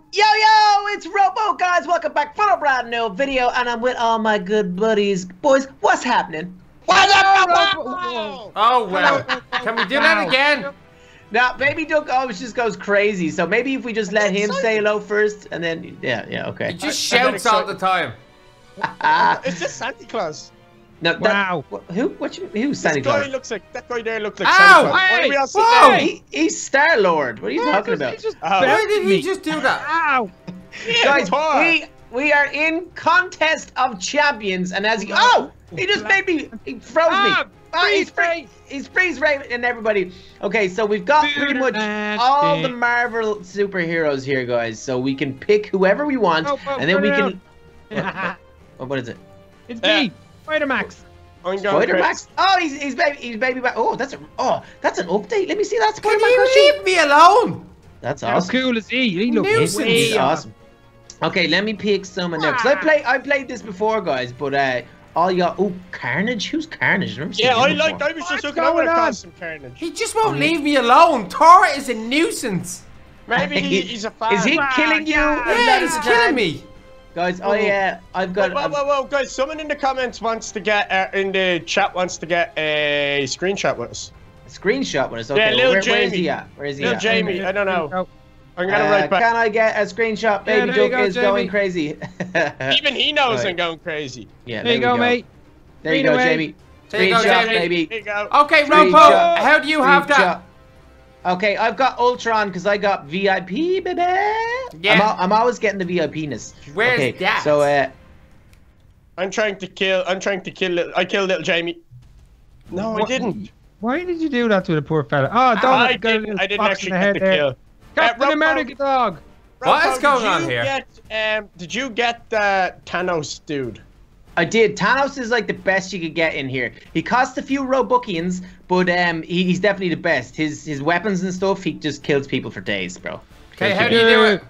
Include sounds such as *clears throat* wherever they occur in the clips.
Yo, yo, it's Ropo, guys. Welcome back for a brand new video, and I'm with all my good buddies. Boys, what's happening? What's up, Oh, well. Can we do that again? Now, Baby Duck always just goes crazy, so maybe if we just let him say hello first, and then, yeah, yeah, okay. He just I- I got shouts all the time. *laughs* It's just Santa Claus. No, Wow. wh- who, what you, who's This Santa guy looks like that guy there looks like Ow! Santa Claus. Why are we Whoa! He, he's Star Lord. What are you talking about? Just Oh. Why did he just do that? Ow! Guys, poor. we we are in contest of champions, and as he oh, he just made me, he froze Ah, me. Oh, he's freeze free, he's freeze right, and everybody. Okay, so we've got pretty much all the Marvel superheroes here, guys. So we can pick whoever we want, Oh, oh, and then we turn can. *laughs* Oh, what is it? it's Yeah. me, Spider Max. I'm going Spider crazy. Max. Oh, he's he's baby he's baby back. Oh, that's a oh that's an update. Let me see that Spider Can Man you costume. leave me alone? That's How awesome. cool is he? He looks way He's awesome. awesome. Okay, let me pick someone now. Cause I play I played this before, guys, but uh, all y'all. Oh, Carnage. Who's Carnage? I've never seen Yeah, I before. like. I was just What's looking. I want to going some carnage. He just won't leave me alone. Thor is a nuisance. Maybe he, *laughs* he's a fan. Is he Ah, killing you? yeah. Yeah, he's killing me. Guys, I uh, I've got. Whoa, whoa, whoa, whoa, guys! Someone in the comments wants to get uh, in the chat wants to get a screenshot with us. a screenshot with us. Okay, Yeah, well, Lil where, where is Jamie. he at? Where is he Lil at? Jamie, I don't know. Oh, I'm gonna Uh, write back. Can I get a screenshot? Baby there you Duck go, is going crazy. *laughs* Even he knows Right. I'm going crazy. yeah, there you we go, mate. There you go, away. Jamie. There you go, Screenshot, Jamie. baby. Here you go. Okay, Screenshot. Ropo, how do you have that? Screenshot. Okay, I've got Ultron because I got VIP, baby. Yeah. I'm, al- I'm always getting the VIPness. Where's okay, that? So, uh, I'm trying to kill. I'm trying to kill. Little, I killed little Jamie. No, I didn't. Why did you do that to the poor fella? Oh, don't I got didn't. I didn't actually in get the the head there. kill. Captain Uh, America dog. What Ropo, is going on here? Get, um, did you get the Thanos dude? I did. Thanos is like the best you could get in here. He costs a few Robuckians, but um, he, he's definitely the best. His his weapons and stuff, he just kills people for days, bro. Okay, how do you do it?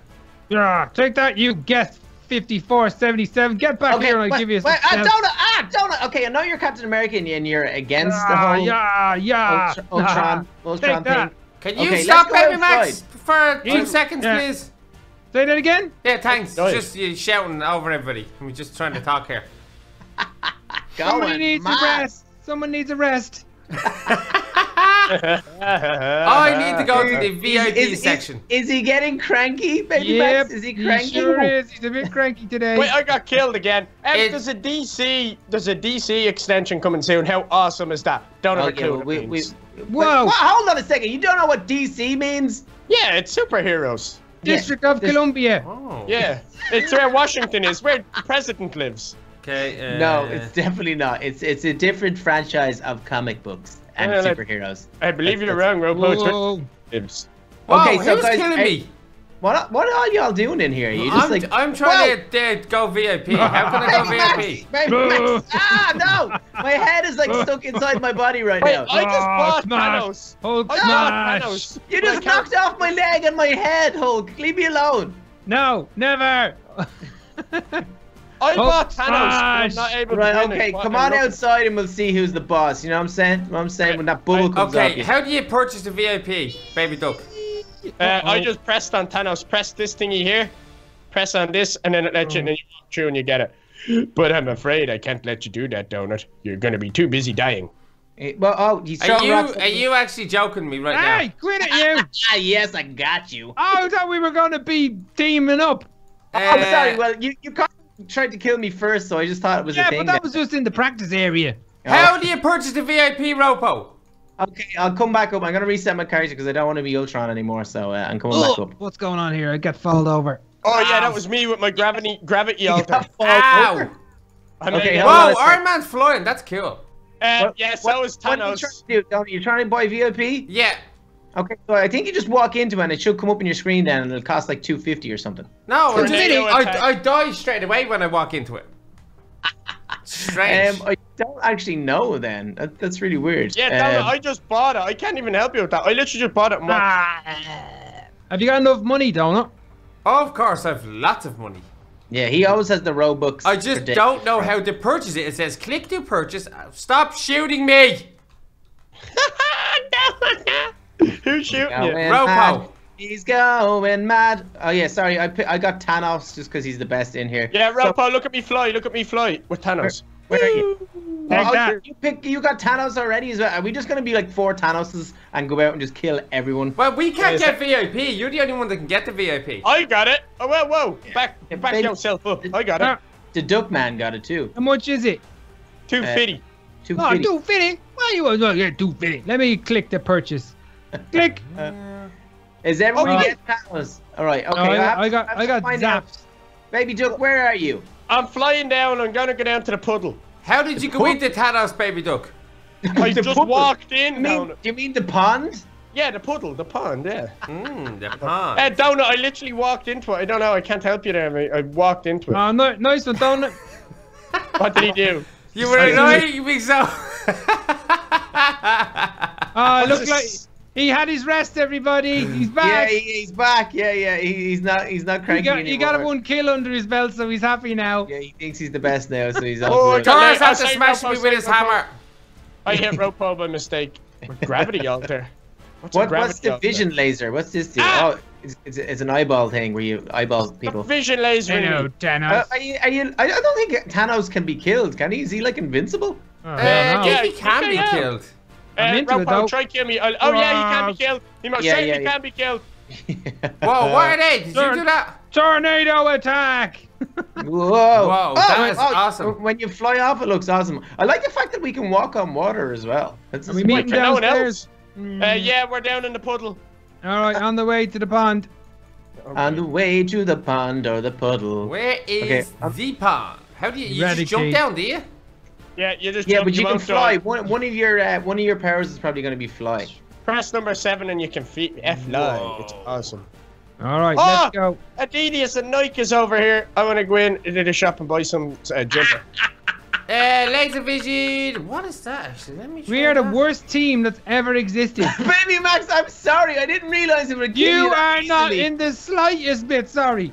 Yeah, take that, you guest 5477. Get back here and I'll give you some wait, ah, steps. Donut, ah, Donut. Okay, I know you're Captain America and and you're against the Ah, whole yeah, yeah. Ultra- Ultron, *laughs* Ultron Take that. thing. Can you Okay, stop Baby Max for two Yeah. seconds, Yeah. please? Say that again? Yeah, thanks. Nice. Just you shouting over everybody. We're just trying to talk here. Somebody Going needs mad. a rest. Someone needs a rest. Oh, *laughs* I need to go to the VIP Is- is- section. Is, he getting cranky, Baby yep, Max? Is he cranky? He sure *laughs* is. He's a bit cranky today. Wait, I got killed again. It- there's a DC. There's a DC extension coming soon. How awesome is that? Don't have Oh, a yeah, clue. what we, it we, means. Whoa. Wait, hold on a second. You don't know what DC means? Yeah, it's superheroes. District of this- Columbia. Oh. Yeah, it's where Washington is, where the president lives. Okay. Uh, No, it's definitely not. It's it's a different franchise of comic books and Yeah, superheroes. I believe That's- you're wrong, Ropo. It's where Whoa. it lives. Whoa, Okay, so who's guys, killing hey, me? What what are y'all doing in here? You just I'm, like I'm trying to uh, go VIP. How can I go Baby Max, VIP? Baby Max. *laughs* Ah no! My head is like stuck inside my body right Wait, now. I just Oh, bought smash. Thanos. Hold I smash. bought Thanos. You just can't- knocked off my leg and my head, Hulk. Leave me alone. No, never. *laughs* I Oh, bought Thanos. but I'm not able to Right, win okay, What come on outside and we'll see who's the boss. You know what I'm saying? What I'm saying? When that bubble comes Okay, off you. how do you purchase the VIP, Baby Duck? Uh, I just pressed on Thanos. Press this thingy here. Press on this, and then it lets you, and then you walk through and you get it. But I'm afraid I can't let you do that, Donut. You're gonna be too busy dying. Eh, Well, oh, he's Are you rocks. are you actually joking me right now? Hey, quit it, you. *laughs* Ah, yes, I got you. Oh, I thought we were going to be teaming up. Oh. I'm sorry. Uh, Well, you, you kind of tried to kill me first, so I just thought it was a thing. Yeah, but that then. was just in the practice area. How do you purchase the VIP, Ropo? Okay, I'll come back up. I'm gonna reset my character because I don't want to be Ultron anymore. So uh, I'm coming back up. What's going on here? I got fouled over. Oh yeah, that was me with my gravity gravity *laughs* altar. got fall Ow! over. I'm Okay, gonna- on Whoa, a sec. Iron Man's flying. That's cool. Uh, What- yeah, what- so is What are you trying to do? Don't- You're trying to buy VIP? Yeah. Okay, so I think you just walk into it and it should come up on your screen then, and it'll cost like 250 or something. No, it's Tornado I. I die straight away when I walk into it. *laughs* Strange. Um, I don't actually know. Then that, that's really weird. Yeah, Donut, Um, I just bought it. I can't even help you with that. I literally just bought it. and Ah. Have you got enough money, Donut? of course, I've lots of money. yeah, he always has the Robux. I just don't know how to purchase it. It says click to purchase. Uh, Stop shooting me, *laughs* Who's shooting you? in, Ropo. He's going mad. Oh yeah, sorry. I I got Thanos just because he's the best in here. Yeah, So- look at me fly. Look at me fly with Thanos. Where are you? Take Oh, that. You pick. You got Thanos already. Is are we just gonna be like four Thanoses and go out and just kill everyone? Well, we can't Yeah, get VIP. You're the only one that can get the VIP. I got it. Oh, whoa, whoa. Back, Yeah, back baby. yourself up. I got it. The Duckman got it too. How much is it? Two Uh, fifty. Two Oh, fifty. two fifty. Why you want to get two fifty? Let me click the purchase. Click. Uh, is everyone Oh. get Thanos? All right. Okay. No, I, have got, I got, have I got find out. Baby Duck, where are you? I'm flying down. I'm gonna go down to the puddle. How did you go Cool. into Thanos, baby duck? I *laughs* just puddle. walked You in. mean, do you mean the pond? Yeah, the puddle, the pond. Yeah. Mmm, the pond. Uh, down. I literally walked into it. I don't know. I can't help you there. mate. I walked into it. Oh, no, nice one, Donut. *laughs* What did he do? You were annoying me so. Uh, oh, look like *laughs* he had his rest, everybody. He's *laughs* Yeah, back. he, he's back. Yeah, yeah. He, he's not. He's not he, cranky got, he got a one kill under his belt, so he's happy now. Yeah, he thinks he's the best now, so he's *laughs* Oh, all I good. got- Taurus has to smash Ropo, me with his Ropo. hammer. I hit *laughs* Ropo by mistake. Gravity alter. What's a What, gravity what's the alter? vision laser? What's this do? Ah! Oh, it's, it's, it's an eyeball thing where you eyeball A people. vision laser. I in know, me. Uh, are you, are you, I I don't think Thanos can be killed, can he? Is he like invincible? Oh, Uh, no. yeah, he Yeah, can be yeah. killed. I'm Uh, into it, though. Try kill me. I'll- oh yeah, he can't be killed. He must Yeah, certainly yeah, yeah. can be killed. *laughs* Whoa, what are they? Did you do that? Tornado attack. *laughs* Whoa! Whoa, that is awesome. When you fly off, it looks awesome. I like the fact that we can walk on water as well. That's Are we just- meeting Can no one downstairs? else? Uh, yeah, we're down in the puddle. All right, on the way to the pond. *laughs* On the way to the pond or the puddle. Where is Okay, I'm- the pond? How do you, you just jump down, do you? Yeah, you just Yeah, jump, but you can fly. die. One, one of your uh, one of your powers is probably going to be fly. Press number seven and you can feet F nine. Whoa. It's awesome. All right, Oh! let's go. Adidas and Nike is over here. I want to go in into the shop and buy some uh, jumper. Uh, *laughs* laser vision. What is that? Actually, let me. We try are the worst team that's ever existed. *laughs* Baby Max, I'm sorry. I didn't realize it would kill You you. that are not in the slightest bit sorry.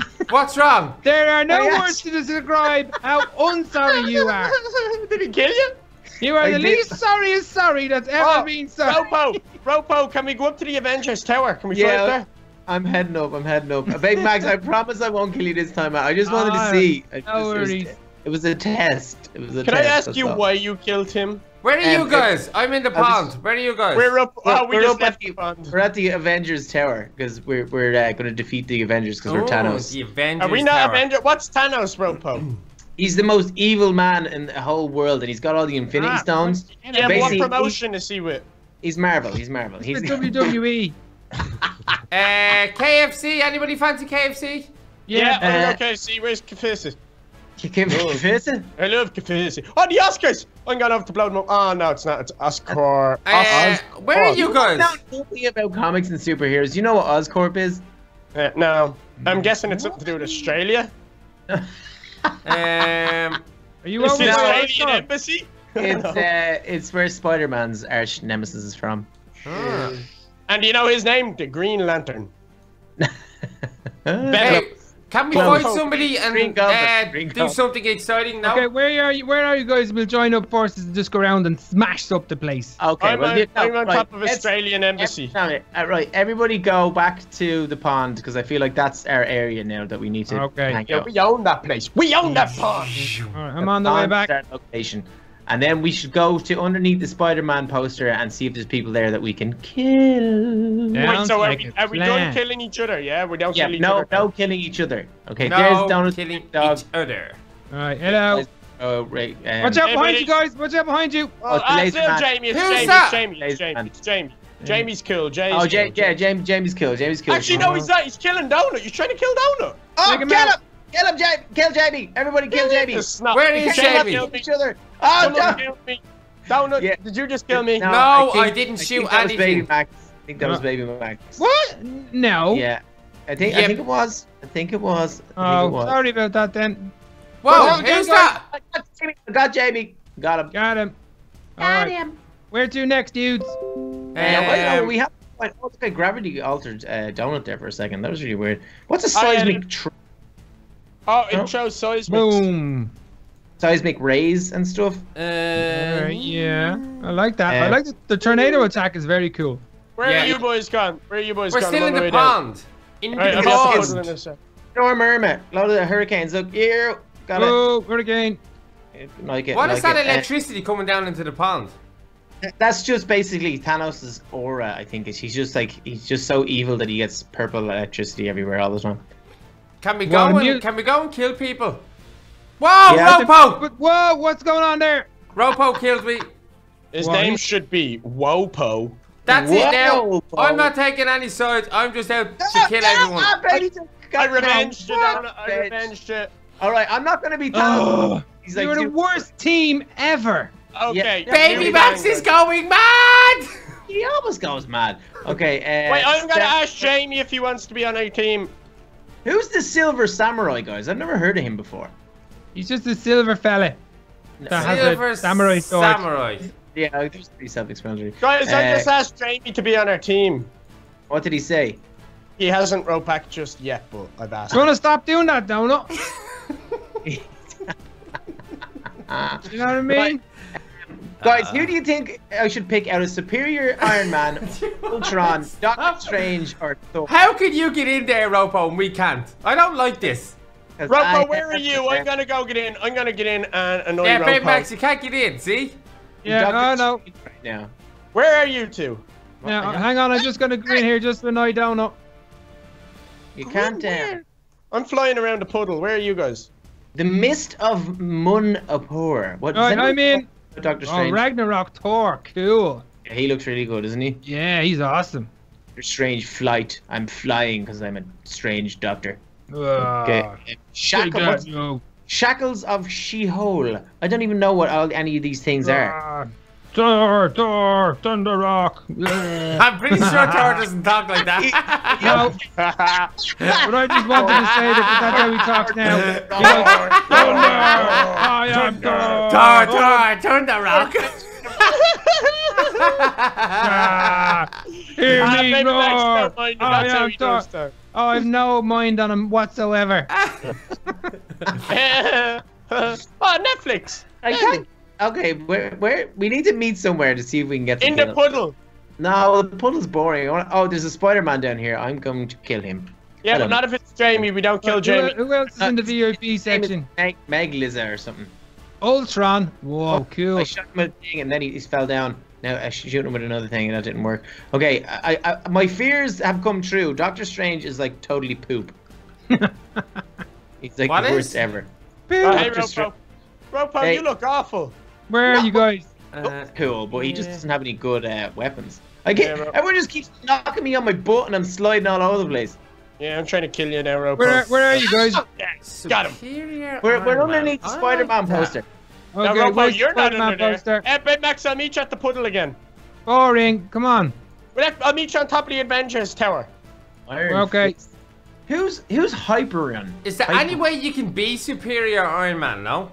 *laughs* What's wrong? There are no Oh, yes. words to describe how *laughs* unsorry you are. *laughs* Did he kill you? You are I the did- least sorriest sorry that's ever Oh, been sorry. Ropo, Ropo, can we go up to the Avengers Tower? Can we Yeah. up there? I'm heading up. I'm heading up. Baby Max, I promise I won't kill you this time. I just wanted Ah, to see. I no just- it, was, it was a test. It was a Can I ask you all. why you killed him? Where are Um, you guys? I'm in the I was- pond. Where are you guys? We're up. We're- oh, we we're just up at left the- the pond. We're at the Avengers Tower because we're we're uh, going to defeat the Avengers because we're Thanos. The Avengers Are we not Avengers? What's Thanos, Ropo? *clears throat* He's the most evil man in the whole world, and he's got all the Infinity Ah, Stones. Yeah, but what Basically, promotion is he with? He's Marvel. He's Marvel. He's The WWE. *laughs* Uh, KFC. Anybody fancy KFC? Yeah, Uh, oh, okay, see, where's Kafisi? You can Oh. face it. I love Kafisi. Oh, the Oscars! I'm going over to blow them up. Oh, no, it's not. It's Oscar. Uh, Os- where are you guys? Now, talking about comics and superheroes, you know what Oscorp is? Uh, no, I'm guessing it's something to do with Australia. Um, Are you Is over the there? Australian embassy? *laughs* It's uh, it's where Spider-Man's arch nemesis is from. ah. And you know his name? The Green Lantern. *laughs* Hey, can we Close. find somebody and Green uh, do something exciting now? Okay, where are you? Where are you guys? We'll join up forces and just go around and smash up the place. Okay, I'm, well, on, no, I'm on right, top of let's- Australian embassy. Every- uh, right, everybody go back to the pond because I feel like that's our area now that we need to Okay. hang Yeah, out. we own that place. We own that pond. All right, I'm on the way back. start location. And then we should go to underneath the Spider-Man poster and see if there's people there that we can kill. Yeah. Wait, so are like we, are we plan. done killing each other? Yeah, we don't Yeah, kill each no, other. no killing each other. Okay, no there's Donald killing Dog. each other. All right, hello. Oh, right. Um, Watch out behind you guys. Watch out behind you. Oh, it's the ah, it's man. Jamie. It's Who's Jamie. that? It's Jamie. It's Jamie. man. It's Jamie. Jamie's cool. Jamie's Oh, cool. Jay, yeah, James, Jamie's killed. Jamie's killed. Actually, no, he's not. He's killing Donut. You're trying to kill Donut. Oh, Take him kill out. him! Kill him, Jamie! Kill Jamie! Everybody kill Jamie! It's not- Where You is cannot Jamie? kill each other! Oh, Someone no! killed me. Donut, Yeah. did you just kill me? No. I didn't think shoot that was Baby. Max. I think that was Baby Max. What? No. Yeah. I think Yep. I think it was. I think it was. I think it Oh, was. sorry about that then. Whoa, Well, who's that? I got Jamie. I got Jamie. Got him. Got him. All right. Where to next, dudes? Yeah, well, no, Um, we have. Wait, oh, okay, gravity altered uh, donut there for a second. That was really weird. What's a I, um, seismic Oh, it No. shows seismic. Boom. Seismic rays and stuff? Uh, Alright, yeah. I like that. I Uh, like the, the tornado attack is very cool. Where Yeah. are you boys gone? Where are you boys We're gone? still I'm in on the way down. pond. In Alright, the I'm pond. puzzling this out. Storm Irma. A lot of the hurricanes. Look here. Got Oh, hurricane. Like it. What like is that it. Uh, electricity coming down into the pond? That's just basically Thanos' aura. I think is he's just like he's just so evil that he gets purple electricity everywhere all the time. Can we go the and mu- can we go and kill people? Whoa, Yeah, Ropo! Whoa, what's going on there? Ropo kills me. His Well, name should be Wopo. That's it now. Whoa, I'm not taking any sides. I'm just out to kill everyone. Baby, I got revenged you, down. I Bitch. revenged you. All right, I'm not gonna be Thanos. You're the worst team ever. Okay. Yeah. Baby Really Max is going mad! *laughs* He almost goes mad. Okay. Uh, Wait, I'm gonna ask Jamie if he wants to be on our team. Who's the Silver Samurai guys? I've never heard of him before. He's just a silver fella. That has a samurai sword. samurai. Yeah, it's pretty self-explanatory. Guys, I Uh, just asked Jamie to be on our team. What did he say? He hasn't wrote back just yet, but I've asked. You wanna stop doing that, Donut? *laughs* You know what I mean? Guys, who do you think I should pick out of Superior Iron Man, *laughs* Ultron, Doctor Strange, or Thor? How can you get in there, Ropo, and we can't? I don't like this. 'Cause where are you? I'm gonna go get in. I'm gonna get in and annoy Yeah, Baby Ropo. Max, you can't get in, see? Yeah, Doctor I know. Strange Right now. Where are you two? Now, hang on, I'm just gonna go in here just to annoy Donut. You can't. Uh, I'm flying around the puddle. Where are you guys? the Mist of Mun Apur. What? does Alright, anyone I'm in. know Doctor Oh, Ragnarok Thor, cool. Yeah, he looks really good, doesn't he? Yeah, he's awesome. Strange flight. I'm flying because I'm a strange doctor. Uh, Okay. take Shackle, that, what's- you. Shackles of She-Hole. I don't even know what all, any of these things are. Ah, Thor, Thor, Thunder Rock. *laughs* Yeah. I'm pretty sure Thor doesn't talk like that. *laughs* no, *laughs* but I just wanted to say that that's how he talks now. He goes, Thunder, I am Thor. Thor, Thor, turn the rock. Ah, Hear Ah, me Baby Max, roar. don't mind him. I am he Thor. Oh, I've no mind on him whatsoever. *laughs* oh, Netflix. I can't. Okay, where, where we need to meet somewhere to see if we can get In the puddle. No, the puddle's boring. Oh, there's a Spider-Man down here. I'm going to kill him. Yeah, but don't if it's Jamie. We don't kill Who, Jamie. who else is in the Uh, VIP Name section? Meg, Meg Liza or something. Ultron. Whoa, cool. I shot him with a thing and then he, he fell down. Now I shoot him with another thing and that didn't work. Okay, I, I, my fears have come true. Doctor Strange is like totally poop. *laughs* He's like What the is? worst ever. Oh, hey, Doctor Stra- Ropo. Ropo, Hey. you look awful. Where are you guys? Uh, Cool, but he just doesn't have any good uh, weapons. I get Yeah, everyone just keeps knocking me on my butt and I'm sliding all over the place. Yeah, I'm trying to kill you now, Ropo. Where, where are you guys? *laughs* Got him. We're, we're underneath the Spider-Man that. poster. Now, Okay, Ropo, where's you're not Spider-Man under there. poster? Hey, Big Max, I'll meet you at the puddle again. Boring. Come on. Well, I'll meet you on top of the Avengers Tower. Iron Okay. Fist. Who's who's Hyperion? Is there Hyper- any way you can be Superior Iron Man, no?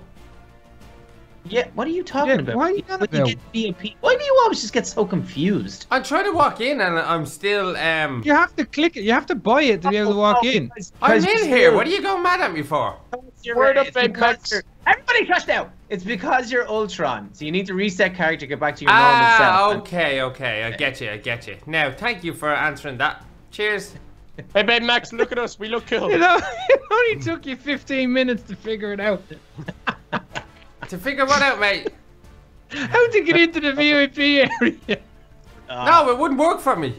Yeah, what are you talking Yeah, about? what are you on When about? get VIP, why do you always just get so confused? I'm trying to walk in and I'm still, um... You have to click it. You have to buy it to be able to walk in. I'm in here. What are you going mad at me for? Word up, It's Big Max. You're- Everybody flush now! It's because you're Ultron, so you need to reset character, get back to your normal Ah, self. okay, okay. I get you, I get you. Now, thank you for answering that. Cheers. Hey, Big Max, look at us. We look cool. You know, *laughs* it only took you 15 minutes to figure it out. *laughs* To figure what out, mate? How to get into the VIP area? Ah. No, it wouldn't work for me.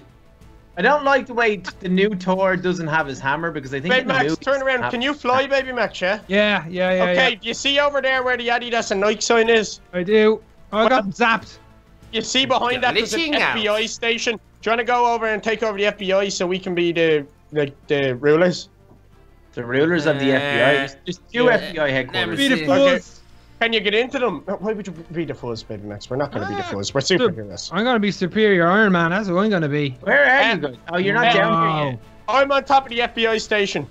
I don't like the way the new Thor doesn't have his hammer because I think Big in the Max, movies turn around. Can you fly, Baby Max, yeah? Yeah, yeah, yeah. okay, yeah. do you see over there where the Adidas and Nike sign is? I do. Oh, I got zapped. You see behind that there's an Glitching out. FBI station? Do you want to go over and take over the FBI so we can be the the, the rulers? The rulers of the Uh, FBI. There's two yeah. FBI headquarters. Let me Be the see. fools. Can you get into them? No, Why would you be the fools, Baby Max? We're not going to be the Ah, fools. We're superheroes. I'm gonna be superior Iron Man. That's what I'm gonna be. Where are you guys? Oh, you're not down here I'm on top of the FBI station.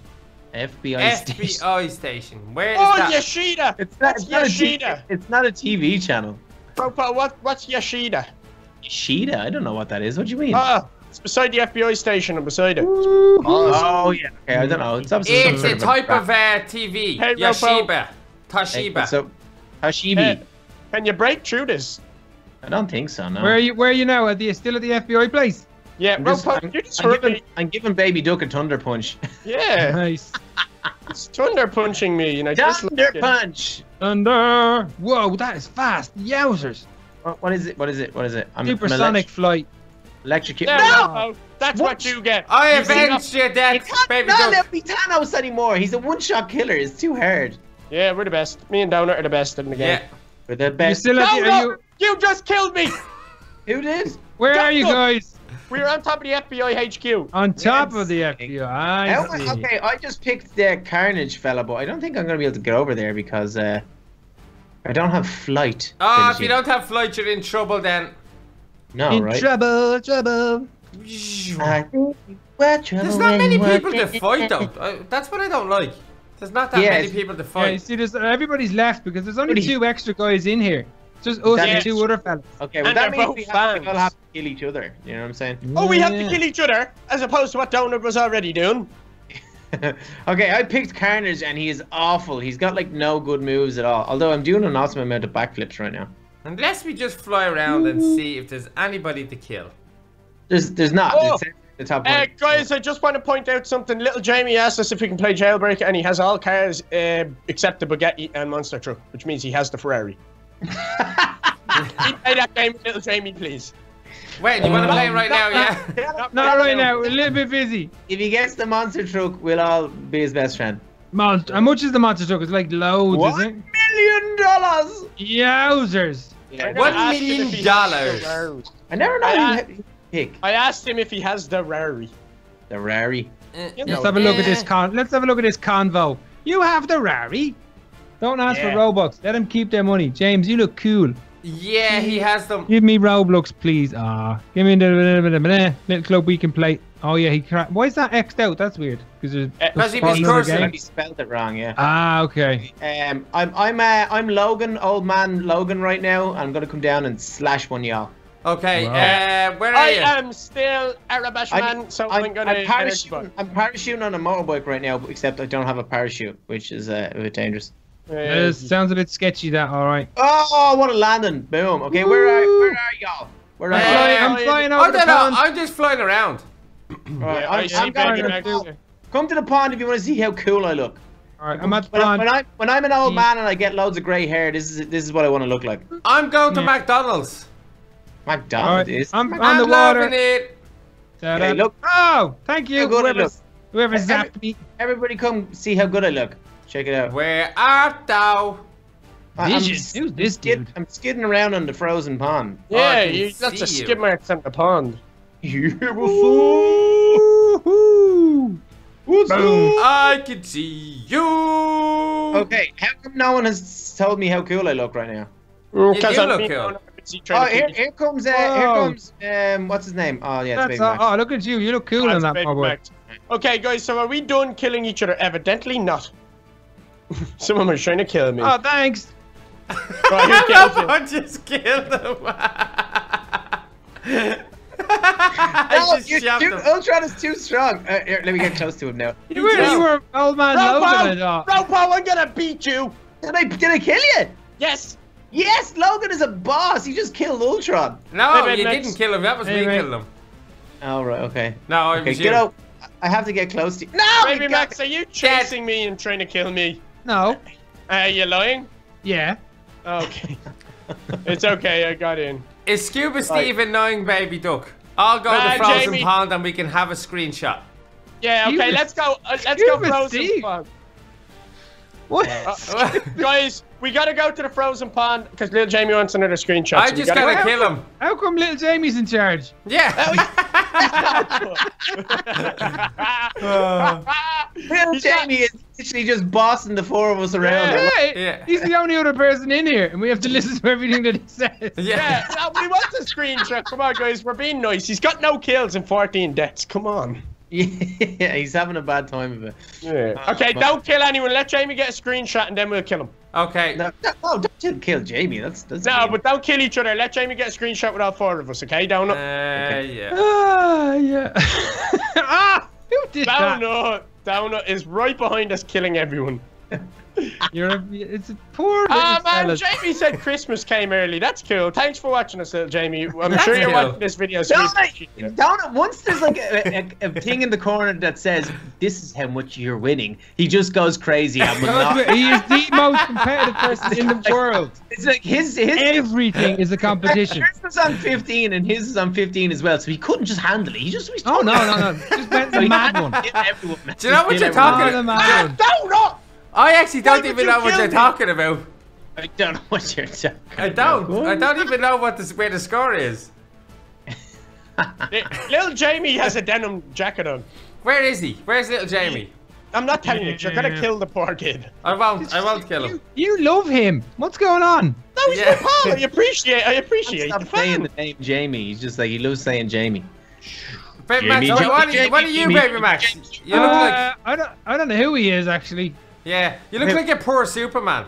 yet. FBI station. FBI station. Where is Oh, that? Yoshida! It's not, That's it's, not a Yoshida! it's not a TV channel. Ropo, what, what's Yoshida? Yoshida? I don't know what that is. What do you mean? Ah, it's beside the FBI station and beside it. oh, yeah. Okay, I don't know. It's It's sort a of type crap. of uh, TV. Hey, Ropo. Yoshiba. Hey, Toshiba. So, Hashibi. Hey, can you break through this? I don't think so, no. Where are you? Where are you now? Are you still at the FBI place? Yeah, I'm just. I'm, You just I'm hurt giving. I'm giving Baby Duck a thunder punch. *laughs* Yeah, Nice. it's thunder punching me, and I just Thunder like it. punch. Thunder. Whoa, that is fast. Yowzers. What, what is it? What is it? What is it? I'm, Supersonic flight. electrocute. There No! That's What? what you get. I You see- avenged your He death, can't baby not duck. let me Thanos anymore. He's a one-shot killer. It's too hard. Yeah, we're the best. Me and Downer are the best in the game. Yeah. We're the best. You best. still have No, no, you, you just killed me. *laughs* Who did? Where are you Go. guys? We're on top of the FBI HQ. On top Yes. of the FBI. I How am okay, I just picked the Carnage fella, but I don't think I'm going to be able to get over there because uh, I don't have flight. Oh, if you don't have flight, you're in trouble then. No, In right? trouble, trouble. I think we're trouble There's not many people to fight though. I, that's what I don't like. There's not that Yeah, many people to Yeah, you fight. see, there's, everybody's left because there's only What do you- two extra guys in here. It's just us That and two other fellas. Okay, well And that means we have, we all have to kill each other. You know what I'm saying? Oh, we have to kill each other, as opposed to what Downer was already doing. *laughs* okay, I picked Carnage and he is awful. He's got like no good moves at all. Although I'm doing an awesome amount of backflips right now. Unless we just fly around and see if there's anybody to kill. There's there's not. Oh! It's the top Uh, one. guys, I just want to point out something. Little Jamie asked us if we can play Jailbreak, and he has all cars uh, except the Bugatti and Monster Truck, which means he has the Ferrari. *laughs* Can play that game with Little Jamie, please? Wait, you want to play it right now? Yeah. *laughs* Not right now. We're a little bit busy. If he gets the monster truck, we'll all be his best friend. Monster. How much is the monster truck? It's like loads, is it? One million dollars. Yowzers. I'm One gonna ask him million if he has dollars. I never know I- who you pick. I asked him if he has the Rari. The Rari. Eh, You Let's know, have a look at Eh. this con. Let's have a look at this convo. You have the Rari. Don't ask Yeah. for Robux. Let them keep their money. James, you look cool. Yeah, he has them. Give me Roblox, please. Ah, give me the little club we can play. Oh yeah, he. Cra- Why is that X'd out? That's weird. Because Eh, Because he there's was another cursing. He spelled it wrong. Yeah. Ah, okay. Um, I'm I'm uh, I'm Logan, old man Logan, right now. I'm gonna come down and slash one y'all. Okay, Wow. uh, where are I you? am still Arabash I'm, man, so I'm, I'm, gonna. I'm parachuting. I'm parachuting on a motorbike right now, except I don't have a parachute, which is uh, a bit dangerous. Uh, sounds a bit sketchy. That all right. Oh, what a landing! Boom. Okay, where are where are y'all? Where are y'all? Flying- I'm flying over I the don't know. pond. I'm just flying around. Right, Yeah, I'm, I see I'm going to come to the pond if you want to see how cool I look. All right. I'm at the When, I, pond. when I when I'm an old man and I get loads of grey hair, this is this is what I want to look like. I'm going to Yeah. McDonald's. All McDonald's right. is. I'm on I'm the water. loving it. Ta-da. Okay, look. Oh, thank you. How good I Whoever, look. whoever Every- me. Everybody, come see how good I look. Check it out. Where art thou? I- I'm Vision. s- Who's this skid- dude? I'm skidding around on the frozen pond. Oh, Yeah, can you, that's a see you. skid marks on the pond. *laughs* Woohoo! Boom. I can see you. Okay, how come no one has told me how cool I look right now? You Because do I'm look being cool. on BBC Oh, to here, here comes, uh, here comes, um, what's his name? Oh, yeah, it's That's Big all, Mac. oh, look at you. You look cool in that, Big. Mac. Okay, guys, so are we done killing each other? Evidently not. *laughs* Someone was trying to kill me. Oh, thanks. Right, who *laughs* killed you? I just killed him. No, *laughs* I you're shoved too, him. Ultron is too strong. Uh, here, let me get close to him now. You were, you were old man Logan and. Ropo, Ropo, I'm gonna beat you. Did I, did I kill you? Yes. Yes, Logan is a boss. He just killed Ultron. No, Wait, wait, you Max. didn't kill him. That was Hey, me mate. killing him. Oh, right, okay. No, it Okay, was you. get out. I have to get close to you. No! Baby Max, are you chasing me and trying to kill me? No. Are you lying? Yeah. Okay. *laughs* it's okay, I got in. Is Scuba Steve annoying Baby Duck? I'll go Nah, to Frozen Jamie. Pond and we can have a screenshot. Yeah, okay, was- let's go. Uh, let's you go was frozen Steve. pond. What? Uh, *laughs* guys, we gotta go to the frozen pond because little Jamie wants another screenshot. I so we just gotta gotta go. kill him. How come little Jamie's in charge? Yeah. *laughs* Little Jamie is literally just bossing the four of us around. Yeah, Yeah. He's the only other person in here, and we have to listen to everything that he says. yeah, yeah. no, we want the screenshot. Come on, guys, we're being nice. He's got no kills and 14 deaths. Come on. Yeah, *laughs* he's having a bad time of it. Yeah. Okay, but- don't kill anyone. Let Jamie get a screenshot and then we'll kill him. Okay. No, no, no don't kill Jamie. That's that's. No, mean. but don't kill each other. Let Jamie get a screenshot with all four of us, okay? Down Uh, up. yeah. *laughs* Ah, yeah. *laughs* ah, who did that? Down up. Is right behind us killing everyone. You're a, it's a poor little Ah man, fella. Jamie said Christmas came early. That's cool. Thanks for watching us, little Jamie. I'm That's sure you're cool. watching this video. So we appreciate Don't, it. don't, once there's like a, a, a thing in the corner that says this is how much you're winning, he just goes crazy. and will not- he is the most competitive person in the *laughs* world. It's like his his Everything is a competition. Yours was on 15 and his is on 15 as well, so he couldn't just handle it. He just Oh no no no! Just went the mad one. *laughs* Everyone, Do you know what you're talking about? the mad one. No, no. I actually don't even know what kill you're me? talking about. I don't know what you're talking I don't. I don't even know what the where the score is. *laughs* Little Jamie has a denim jacket on. Where is he? Where's little Jamie? I'm not telling you. You're gonna kill the poor kid. I won't. I won't kill him. You, you love him. What's going on? No, he's Yeah. my pal. I appreciate. I appreciate Stop saying the name Jamie. He's just like he loves saying Jamie. Baby Max, Jamie, what, what, are you, Jamie, what are you, baby Max? You look like Uh, I don't I don't know who he is actually. Yeah. You look like a poor Superman.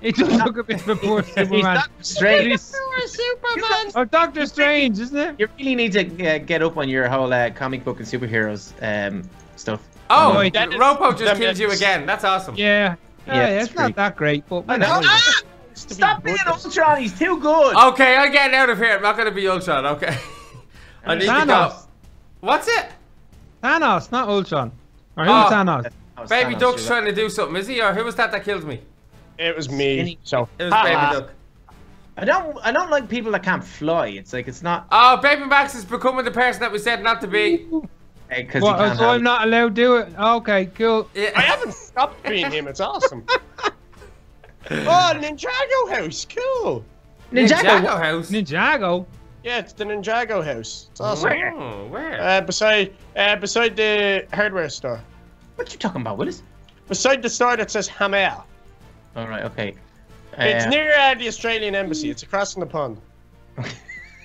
He does look a bit of a *laughs* poor He's Superman. not straight. Superman. Oh, Doctor Strange, isn't it? You really need to uh, get up on your whole uh, comic book and superheroes um, stuff. Oh, Right. That is- Ropo just that killed you again. That's awesome. Yeah. Yeah, Yeah, it's it's not that great, but I know. Ah! Stop being Ultron. He's too good. Okay, I'm getting out of here. I'm not going to be Ultron. Okay. *laughs* I need to go. Thanos. What's it? Thanos, not Ultron. Or who's Oh. Thanos? Baby Thanos, Duck's you're trying to do something, is he? Or who was that that killed me? It was me. So It was Ah. Baby Duck. I don't. I don't like people that can't fly. It's like it's not Oh, Baby Max is becoming the person that we said not to be. because he so have I'm not allowed to do it? Okay, cool. I haven't stopped being him. It's awesome. *laughs* oh, Ninjago house. Cool. Ninjago. Ninjago House. Ninjago. Yeah, it's the Ninjago house. It's awesome. Where? Oh, where? Uh, beside, uh, beside the hardware store. What you talking about, Willis? Beside the store that says Hamel. All right. Okay. It's Uh, near uh, the Australian embassy. It's across from the pond. *laughs*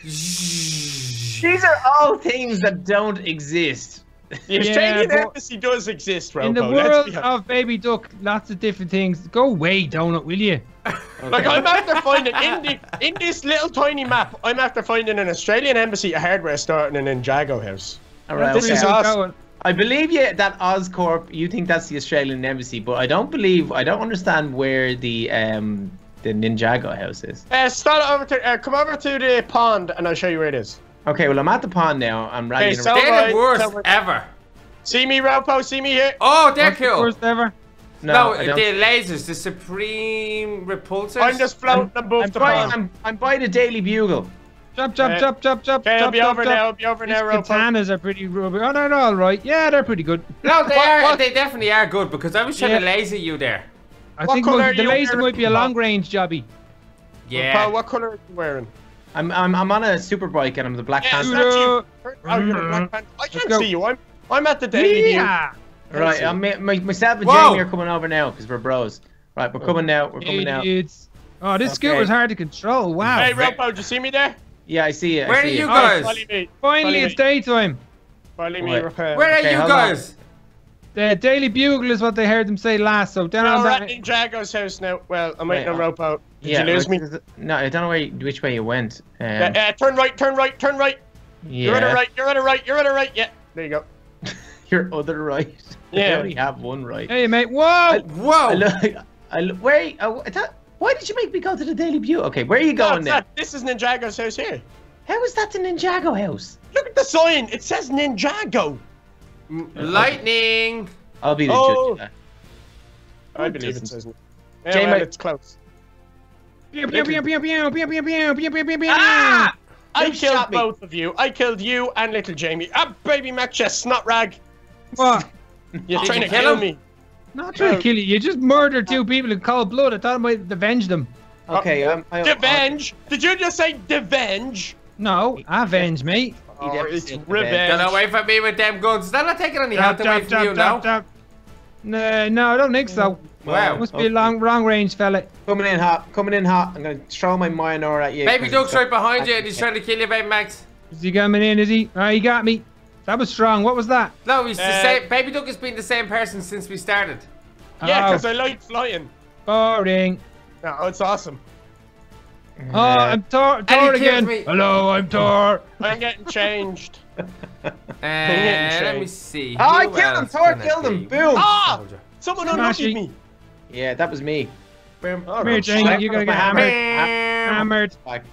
These are all things that don't exist. The Australian but- embassy does exist, Ropo. In the world of Baby Duck, lots of different things. Go away, Donut, will you? *laughs* Like I'm after finding in the in this little tiny map, I'm after finding an Australian embassy, a hardware store, and an Ninjago house. All right. This okay. is Keep awesome. Going. I believe you that Oscorp. You think that's the Australian embassy, but I don't believe. I don't understand where the um the Ninjago house is. Uh, start over to uh, come over to the pond, and I'll show you where it is. Okay. Well, I'm at the pond now. I'm rallying. so- around. They're the worst so ever. See me, Ropo? See me here? Oh, they're What's the cool. Ever. No, I the lasers, the supreme repulsors. I'm just floating I'm, above I'm, the by, pond. I'm, I'm by the Daily Bugle. Chop, chop, Uh, chop, chop, chop, Okay, I'll be chop, over chop. now. I'll be over These now, Ropo. katanas are pretty rubby. Oh, they're all right. Yeah, they're pretty good. No, they What- are. what- They definitely are good because I was trying to Yeah. laser you there. I What think colour most- are the laser might be a long range jobby. Yeah. Ropo, what color are you wearing? I'm, I'm I'm on a super bike and I'm the Black Yeah, Panther. that's you. Oh, you're the Black Panther. I can't see you. I'm I'm at the Daily View. Right, um, my, my, myself and Whoa. Jamie are coming over now because we're bros. Right, we're coming now. We're coming now. Idiots. Oh, this Okay. scooter's hard to control. Wow. Hey, Ropo, did you see me there? Yeah, I see it. I Where are see you it. guys? Follow me. Finally, it's daytime. Follow me, Wait. Ropo. Where are Okay, you hold on. guys? The Daily Bugle is what they heard them say last. So down No, on that. at Ninjago's house now. Well, I'm waiting Wait, rope out. Did Yeah, you lose right, me? No, I don't know where you, which way you went. Um, Uh, uh, turn right, turn right, turn right. You're on the right, you're on the right, you're on the right. Yeah, there you go. *laughs* your other right. I Yeah. only have one right. Hey, mate. Whoa. I Whoa! look, I look, where? I, I thought, why did you make me go to the Daily Bugle? Okay, where are you going no, now? This is Ninjago's house here. How is that the Ninjago house? Look at the sign. It says Ninjago. Lightning. I'll be the oh. judge. I believe it says. Yeah, well, it's close. Ah! I killed both of you. I killed you and little Jamie. Ah, baby Mac just snot rag. What? You're trying to kill, kill me. Not trying to kill you. You just murdered two people in cold blood. I thought I might avenge them. Okay, um, I, Devenge. Did you just say devenge? No, avenge, mate. He Oh, definitely it's said revenge. Get away from me with them guns. They're not taking any Chop, health away chop, from you chop, now. chop, chop. No, no, I don't think so. Wow. Must be a long, wrong range fella. Coming in hot, coming in hot. I'm gonna throw my minor at you. Baby Duck's right behind you and he's trying to kill you, baby Max. Is he coming in? Is he? Oh, he got me. That was strong. What was that? No, he's the Uh, same. Baby Duck has been the same person since we started. Yeah, Oh, because I like flying. boring. No, it's awesome. Oh, I'm Thor, he Thor killed again. me. Hello, I'm Thor. *laughs* I'm getting changed. *laughs* Uh, getting let shade. me see. Oh, I killed him. else Thor killed him. be? Boom. Ah! Soldier. Someone Smashy. unlucky me. Yeah, that was me. Boom. All Come here, right. Jamie. You gotta get hammered. Hammered. Like,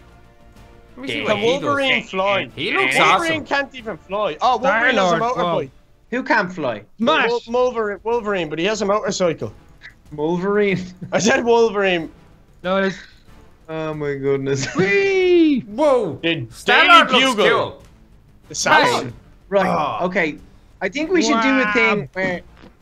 Let me see what Can Wolverine does. fly? He looks Wolverine awesome. can't even fly. Oh, Wolverine has a motorbike. who can't fly? Smash. Wolverine, Wolverine, but he has a motorcycle. Wolverine. *laughs* I said Wolverine. No, it's Oh my goodness. *laughs* Whee! *laughs* Whoa. The Star-Lord Bugle. cool. The sound. Right. Right. Oh. Okay. I think we should do a thing where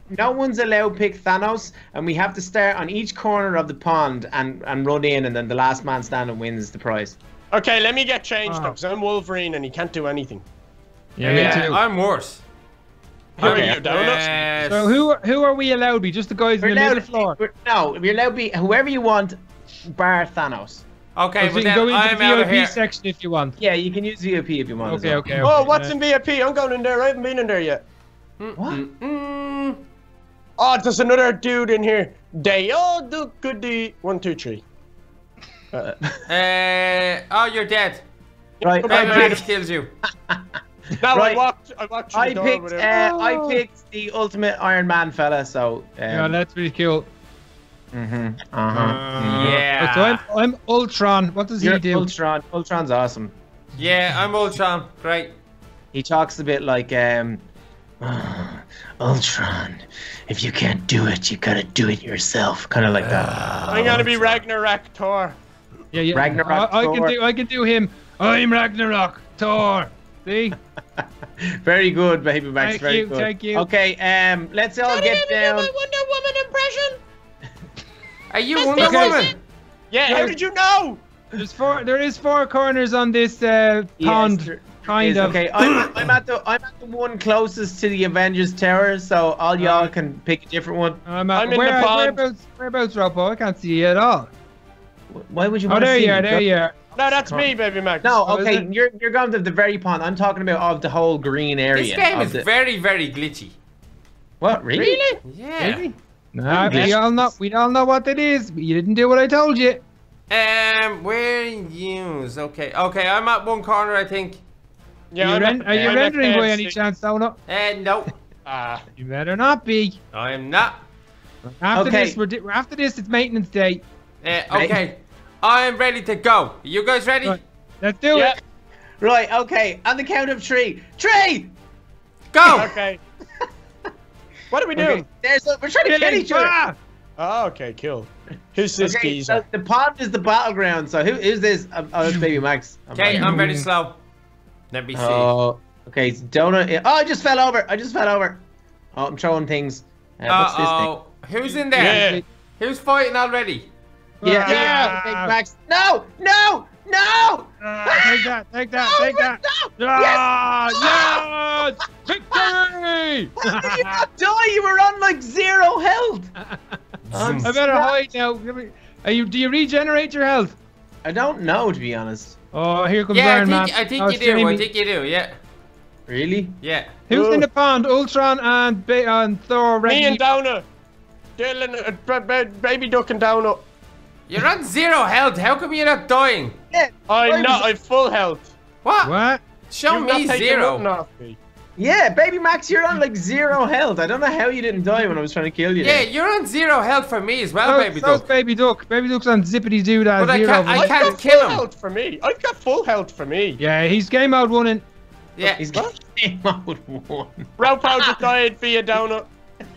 no one's allowed to pick Thanos, and we have to start on each corner of the pond and and run in, and then the last man standing wins the prize. Okay, let me get changed ah. Oh. because I'm Wolverine and he can't do anything. Yeah, me too. I'm worse. How are you, Donuts? Yes. So who who are we allowed to be? Just the guys We're in the allowed middle floor. we're- no, we're allowed to be whoever you want, bar Thanos. Okay, oh, so you but can then go into I'm the VIP section if you want. Yeah, you can use VIP if you want. Okay, well. okay. Oh, what's yeah. in VIP? I'm going in there. I haven't been in there yet. Hmm, mm, what? Mm, mm, Oh, there's another dude in here. They all do goody. One, two, three. *laughs* uh, oh, you're dead. Right. Come I on, Baby man. Max kills you. *laughs* No, I walked. I walked through I the door picked. Uh, him. I Oh. picked the ultimate Iron Man fella. So. Um, Yeah, that's pretty cool. mhm, uh-huh. Uh, Yeah. So I'm, I'm Ultron. What does You're he do? Ultron. Ultron's awesome. Yeah, I'm Ultron. Great. He talks a bit like, um, *sighs* Ultron. If you can't do it, you gotta do it yourself. Kind of like that. I'm gonna be Ragnarok Thor. Yeah, yeah. Ragnarok I, I can do. I can do him. I'm Ragnarok Thor. See? *laughs* Very good, baby Max. Thank very you, good. thank you. Okay, um, let's all get down. Wonder Woman impression. *laughs* Are you Wonder Okay. Woman? Yeah, how did you know? There's four. There is four corners on this uh, pond. there kind is. of. Okay, I'm, I'm at the I'm at the one closest to the Avengers Tower, so all y'all Alright. can pick a different one. I'm, at, I'm in where, the pond. Whereabouts? Whereabouts, Ropo? I can't see you at all. Why would you Oh, want to there see you are. me? There you are. No, that's me, baby Max. No, Oh, okay, it? you're you're going to the very pond. I'm talking about of the whole green area. This game is the- very, very glitchy. what really? Really? Yeah. Really? Nah, we all know. We all know what it is. You didn't do what I told you. Um, where use? Okay, okay, I'm at one corner, I think. Yeah, are you, ren- are you I'm rendering by any KFC. chance, Donut? Uh, no, *laughs* Ah, You better not be. I'm not. After Okay. this, we're after this, it's maintenance day. Uh, okay, I'm ready to go. You guys ready? Right. Let's do yeah. it. Right, okay. On the count of three. Three! Go! *laughs* Okay. what are we Okay, doing? there's a, we're trying to kill Killing. each other. Ah! Oh, okay, kill. Who's this Okay, geezer? so the pond is the battleground. So who is this? Um, oh, it's Baby Max. I'm Okay, like- I'm very slow. Let me see. Oh, okay. So donut. Oh, I just fell over. I just fell over. Oh, I'm throwing things. Uh, what's this thing? Uh-oh. Who's in there? Yeah. Who's fighting already? Yeah, Ah. yeah. Big Max. No, no, no. Ah, take that, take that, No, take that. no. Ah, yes! Victory! *laughs* How did you not die? You were on like zero health. *laughs* I'm I better stuck. hide now. Are you? Do you regenerate your health? I don't know, to be honest. Oh, here comes Yeah, I Iron think, Man. I think Oh, you do. I Jamie. think you do, yeah. Really? Yeah. Who's Oh. in the pond? Ultron and, ba- and Thor. Me Ready? and Downer. Dylan, uh, ba- ba- baby duck and Downer. You're on zero health. How come you're not dying? Yeah. I'm I'm not. I'm full health. What? What? Show You've not me taken zero. nothing me. Yeah, Baby Max, you're on like zero health. I don't know how you didn't die when I was trying to kill you. Yeah, there. you're on zero health for me as well, oh, So- baby so's duck. Baby Duck. Baby Duck's on zippity doo dah But I can't- I I've can't got kill full him. health for me. I've got full health for me. Yeah, he's game out winning. Yeah. He's got game *laughs* mode one. Ropo just died via Downer.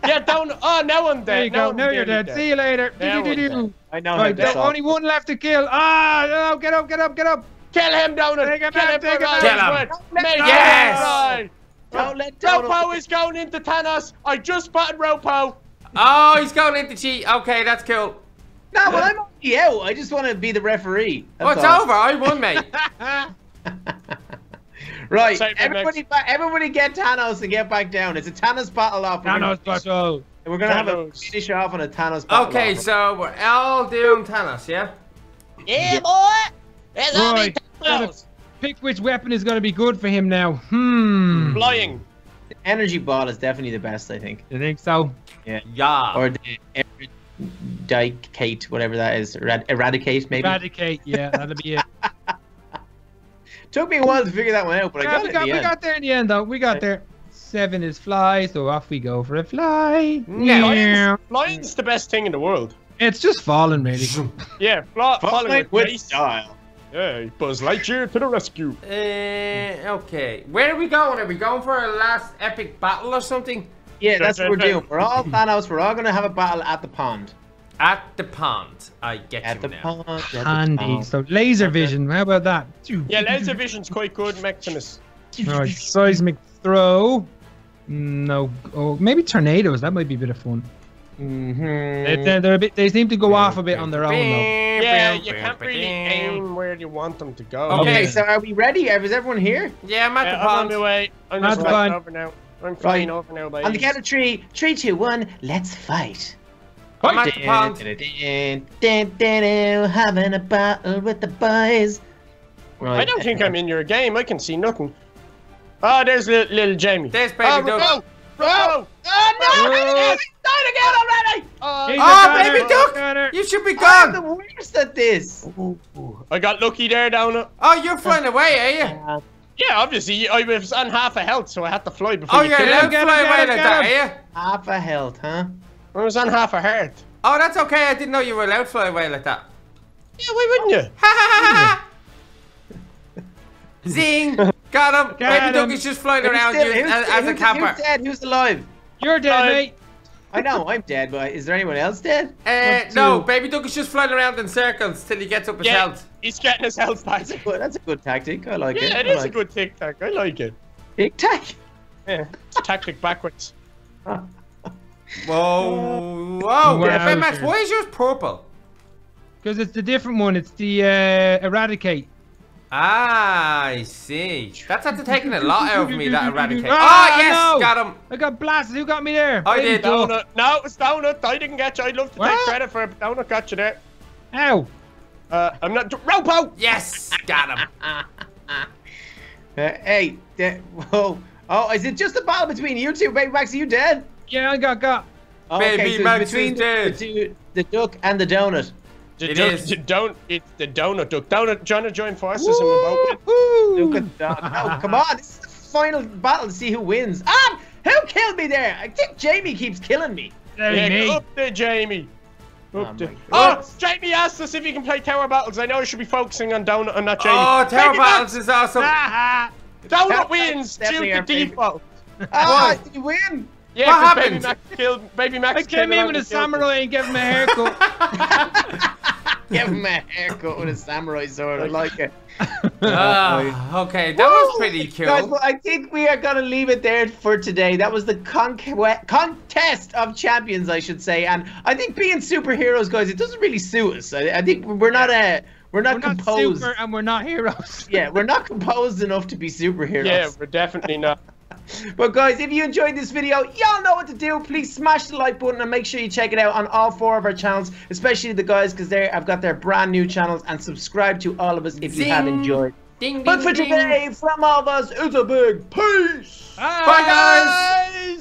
Yeah, Downer. Oh, now I'm dead. There you go. I'm Now you're nearly dead. See you later. Now Do-do-do-do. I know Right, how there's only one left to kill. Ah, no, get up, get up, get up. Kill him, Downer. Take him Kill out, him take him out. Kill him. Make Yes. it right. Don't let Donald- Ropo is going into Thanos. I just spotted Ropo. Oh, he's going into cheat. Okay, that's cool. No, well, I'm already out. I just want to be the referee. Oh, it's all. over. I won, mate. *laughs* right, Save everybody, ba- everybody get Thanos and get back down. It's a Thanos battle off. We're gonna- Thanos battle. We're gonna have a Thanos. finish off on a Thanos battle. Okay, off. so we're all doing Thanos, yeah? Yeah, boy. There's all Right. Thanos. Pick which weapon is going to be good for him now. Hmm. Flying. The energy ball is definitely the best, I think. You think so? Yeah. Or the eradicate, whatever that is. Erad- eradicate, maybe. Eradicate. Yeah, that'll be it. Took me a while to figure that one out, but I got we it. got, in the we end. got there in the end, though. We got there. seven is fly, so off we go for a fly. Yeah. Yeah. Flying's the best thing in the world. It's just falling, really. *laughs* Yeah, fly, falling Falling with with style. Yeah, Buzz Lightyear to the rescue. Uh, okay. Where are we going? Are we going for a last epic battle or something? Yeah, that's what we're Dun, dun, doing. We're all Thanos. We're all gonna have a battle at the pond. At the pond. I get At you the now. pond. at the Handy. pond. So laser vision. How about that? Yeah, laser vision's quite good, Maximus. Alright, seismic throw. No. Oh, maybe tornadoes. That might be a bit of fun. Mhm. They, they're, they're a bit. They seem to go off a bit on their own, though. Yeah, you can't really aim where you want them to go. Okay. Okay, so are we ready? Is everyone here? Yeah, I'm at Uh, the I'm on my way. I'm That's just flying fine. over now. I'm flying Right. over now, baby. On the count of three, three, two, one, let's fight. I'm at the pond. Having a battle with the boys. Right. I don't think I'm in your game. I can see nothing. Oh, there's little, little Jamie. There's baby oh, duck. Bro! Bro! Oh no! Ah! Oh. It's died again already! Oh, He's Oh, a baby duck! gunner. You should be gone! I'm the worst at this. I got lucky there, down. Oh, you're flying away, are you? Yeah, obviously, I was on half a health, so I had to fly before Oh, you you're killed allowed me. to Get fly away him, like that, are you? Half a health, huh? I was on half a heart. Oh, that's okay. I didn't know you were allowed to fly away like that. Yeah, why wouldn't you? Ha ha ha ha! *laughs* Zing! Got him! Got Baby him. duck is just flying around you dead? Who's as, as a camper. Who's dead? Who's alive? You're dead, Uh, mate. I know, I'm dead, but is there anyone else dead? *laughs* Uh, One, no, baby duck is just flying around in circles till he gets up his Yeah, health. he's getting his health back. Well, that's a good tactic. I like it. Yeah, it I is a good tic tac. I like it. Tic tac. Yeah, tactic backwards. Whoa, whoa! Wow. Hey, Max, why is yours purple? Because it's the different one. It's the uh, eradicate. Ah, I see. That's after taking a lot out of me, that eradicate. *laughs* Ah, oh, yes! no. Got him! I got blasted. Who got me there? I Baby did. duck. Donut. No, it was Donut. I didn't get you. I'd love to What? take credit for it. Donut got you there. Ow. Uh, I'm not. Ropo! Yes! Got him! *laughs* Uh, hey, de- whoa. Oh, is it just a battle between you two? Baby Max, are you dead? Yeah, I got got. Baby it's Max is between dead. The, two- the duck and the donut. The It duck- is. the Don't. It's the Donut Duck. Donut. Trying to join forces and we're both. Look at that. No, come on. This is the final battle to see who wins. Ah! Who killed me there? I think Jamie keeps killing me. There Yeah, up there, Jamie. Up Oh there. Oh, God. Jamie asked us if he can play tower battles. I know I should be focusing on Donut and not Jamie. Oh, Tower Jamie, Battles is awesome! Donut wins due to our default. Ah, What? you win? Yeah, What 'cause Baby happened? Max killed. Baby Max I came in him with a and killed him. samurai and gave him a haircut. *laughs* *laughs* Give him a haircut with a samurai sword. I like it. Ah, okay, that was pretty Guys, cool. well, I think we are gonna leave it there for today. That was the conque- contest of champions, I should say. And I think being superheroes, guys, it doesn't really suit us. I, I think we're not uh, we're not we're not composed. super and we're not heroes. yeah, we're not composed enough to be superheroes. Yeah, we're definitely not. But guys, if you enjoyed this video, y'all know what to do. Please smash the like button and make sure you check it out on all four of our channels, especially the guys, because they have got their brand new channels. And subscribe to all of us if you have enjoyed. Ding, ding, But for ding. today, from all of us, it's a big peace. Bye,